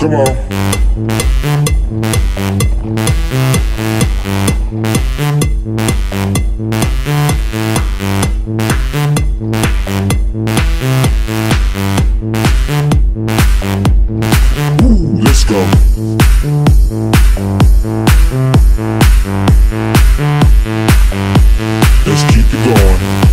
Come on. morning.